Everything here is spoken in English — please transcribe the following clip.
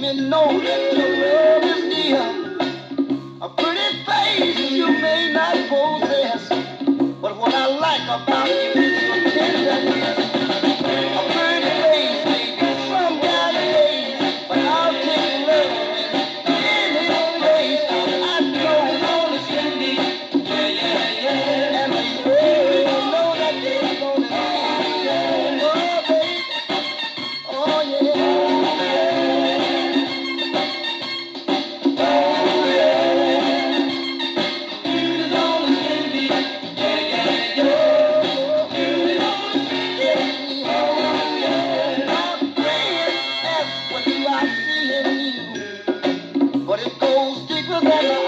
me know that your love is near. A pretty face you may not possess, but what I like about you together.